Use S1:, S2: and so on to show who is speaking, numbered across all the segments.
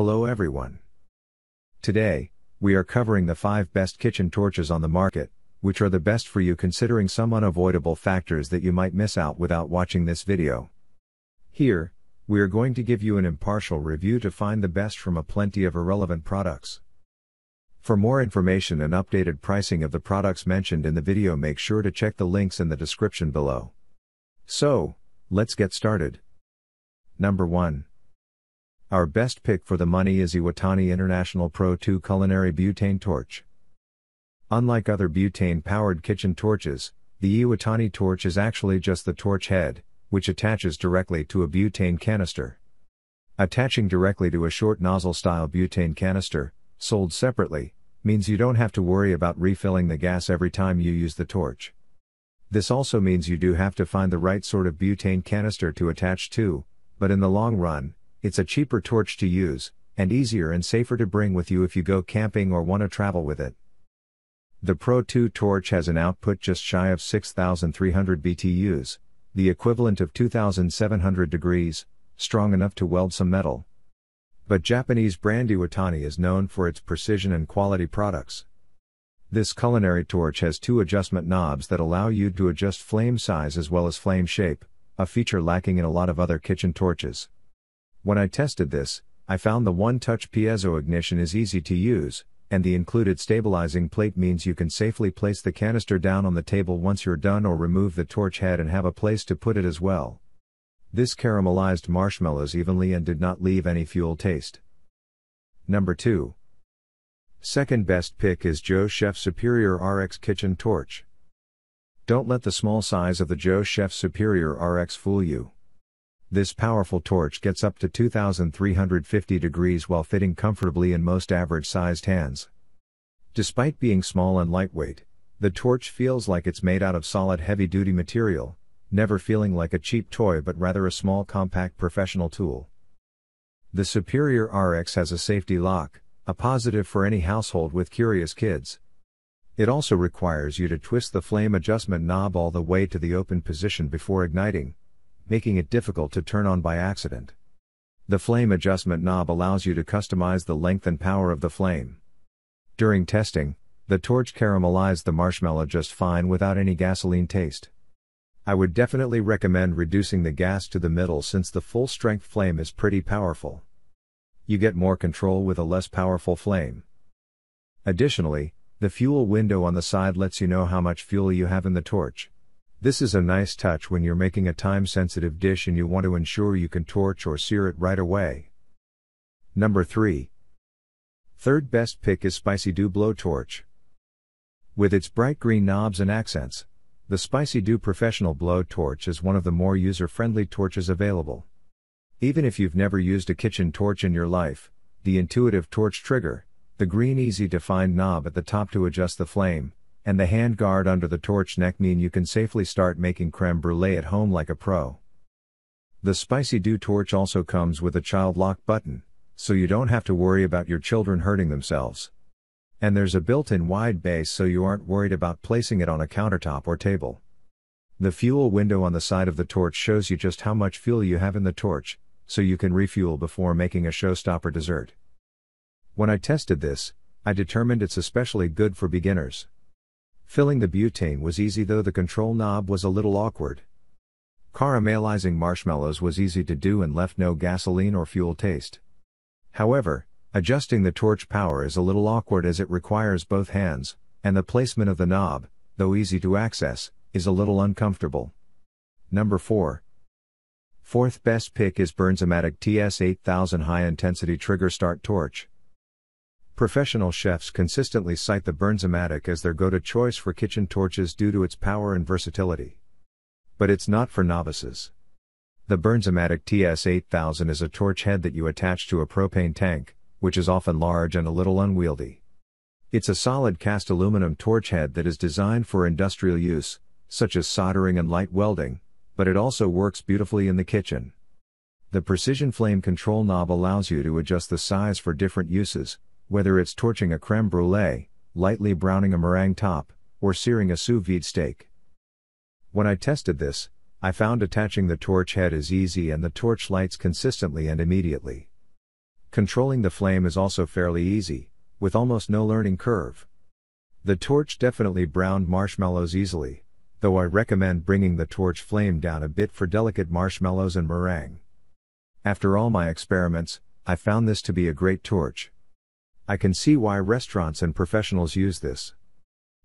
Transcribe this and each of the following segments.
S1: Hello everyone. Today, we are covering the 5 best kitchen torches on the market, which are the best for you considering some unavoidable factors that you might miss out without watching this video. Here, we are going to give you an impartial review to find the best from a plenty of irrelevant products. For more information and updated pricing of the products mentioned in the video make sure to check the links in the description below. So, let's get started. Number 1. Our best pick for the money is Iwatani International Pro 2 Culinary Butane Torch. Unlike other butane powered kitchen torches, the Iwatani torch is actually just the torch head, which attaches directly to a butane canister. Attaching directly to a short nozzle style butane canister, sold separately, means you don't have to worry about refilling the gas every time you use the torch. This also means you do have to find the right sort of butane canister to attach to, but in the long run, it's a cheaper torch to use, and easier and safer to bring with you if you go camping or want to travel with it. The Pro 2 torch has an output just shy of 6,300 BTUs, the equivalent of 2,700 degrees, strong enough to weld some metal. But Japanese brand Iwatani is known for its precision and quality products. This culinary torch has two adjustment knobs that allow you to adjust flame size as well as flame shape, a feature lacking in a lot of other kitchen torches. When I tested this, I found the one-touch piezo ignition is easy to use, and the included stabilizing plate means you can safely place the canister down on the table once you're done or remove the torch head and have a place to put it as well. This caramelized marshmallows evenly and did not leave any fuel taste. Number 2. Second best pick is Jo Chef Superior RX Kitchen Torch. Don't let the small size of the Jo Chef Superior RX fool you. This powerful torch gets up to 2350 degrees while fitting comfortably in most average sized hands. Despite being small and lightweight, the torch feels like it's made out of solid heavy duty material, never feeling like a cheap toy but rather a small compact professional tool. The Superior RX has a safety lock, a positive for any household with curious kids. It also requires you to twist the flame adjustment knob all the way to the open position before igniting, making it difficult to turn on by accident. The flame adjustment knob allows you to customize the length and power of the flame. During testing, the torch caramelized the marshmallow just fine without any gasoline taste. I would definitely recommend reducing the gas to the middle since the full strength flame is pretty powerful. You get more control with a less powerful flame. Additionally, the fuel window on the side lets you know how much fuel you have in the torch. This is a nice touch when you're making a time sensitive dish and you want to ensure you can torch or sear it right away. Number 3. Third best pick is Spicy Dew Blow Torch. With its bright green knobs and accents, the Spicy Dew Professional Blow Torch is one of the more user friendly torches available. Even if you've never used a kitchen torch in your life, the intuitive torch trigger, the green easy to find knob at the top to adjust the flame, and the hand guard under the torch neck mean you can safely start making creme brulee at home like a pro. The Spicy Dew torch also comes with a child lock button, so you don't have to worry about your children hurting themselves. And there's a built-in wide base so you aren't worried about placing it on a countertop or table. The fuel window on the side of the torch shows you just how much fuel you have in the torch, so you can refuel before making a showstopper dessert. When I tested this, I determined it's especially good for beginners. Filling the butane was easy though the control knob was a little awkward. Caramelizing marshmallows was easy to do and left no gasoline or fuel taste. However, adjusting the torch power is a little awkward as it requires both hands, and the placement of the knob, though easy to access, is a little uncomfortable. Number 4. Fourth best pick is Bernzomatic TS8000 High Intensity Trigger Start Torch. Professional chefs consistently cite the Bernzomatic as their go-to choice for kitchen torches due to its power and versatility. But it's not for novices. The Bernzomatic TS8000 is a torch head that you attach to a propane tank, which is often large and a little unwieldy. It's a solid cast aluminum torch head that is designed for industrial use, such as soldering and light welding, but it also works beautifully in the kitchen. The precision flame control knob allows you to adjust the size for different uses, whether it's torching a creme brulee, lightly browning a meringue top, or searing a sous vide steak. When I tested this, I found attaching the torch head is easy and the torch lights consistently and immediately. Controlling the flame is also fairly easy, with almost no learning curve. The torch definitely browned marshmallows easily, though I recommend bringing the torch flame down a bit for delicate marshmallows and meringue. After all my experiments, I found this to be a great torch. I can see why restaurants and professionals use this.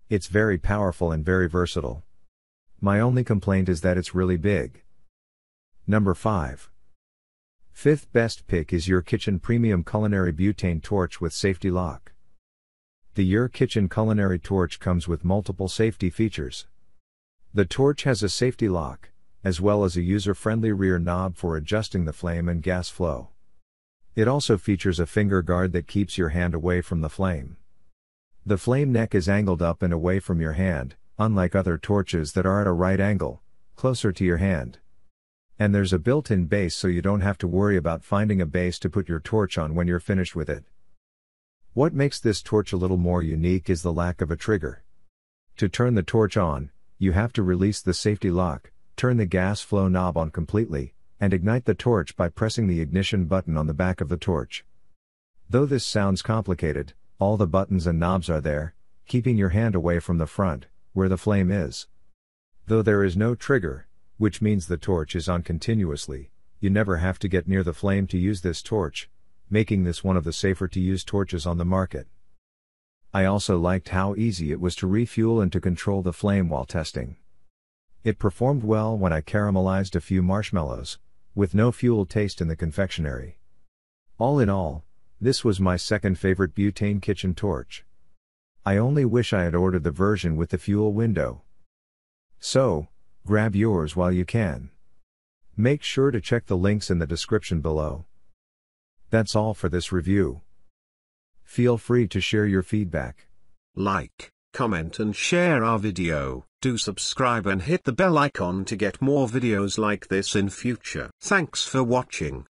S1: It's very powerful and very versatile. My only complaint is that it's really big. Number 5. Fifth best pick is EurKitchen Premium Culinary Butane Torch with Safety Lock. The EurKitchen Culinary Torch comes with multiple safety features. The torch has a safety lock, as well as a user-friendly rear knob for adjusting the flame and gas flow. It also features a finger guard that keeps your hand away from the flame. The flame neck is angled up and away from your hand, unlike other torches that are at a right angle, closer to your hand. And there's a built-in base so you don't have to worry about finding a base to put your torch on when you're finished with it. What makes this torch a little more unique is the lack of a trigger. To turn the torch on, you have to release the safety lock, turn the gas flow knob on completely, and ignite the torch by pressing the ignition button on the back of the torch. Though this sounds complicated, all the buttons and knobs are there, keeping your hand away from the front, where the flame is. Though there is no trigger, which means the torch is on continuously, you never have to get near the flame to use this torch, making this one of the safer to use torches on the market. I also liked how easy it was to refuel and to control the flame while testing. It performed well when I caramelized a few marshmallows, with no fuel taste in the confectionery. All in all, this was my second favorite butane kitchen torch. I only wish I had ordered the version with the fuel window. So, grab yours while you can. Make sure to check the links in the description below. That's all for this review. Feel free to share your feedback.
S2: Like, comment and share our video. Do subscribe and hit the bell icon to get more videos like this in future. Thanks for watching.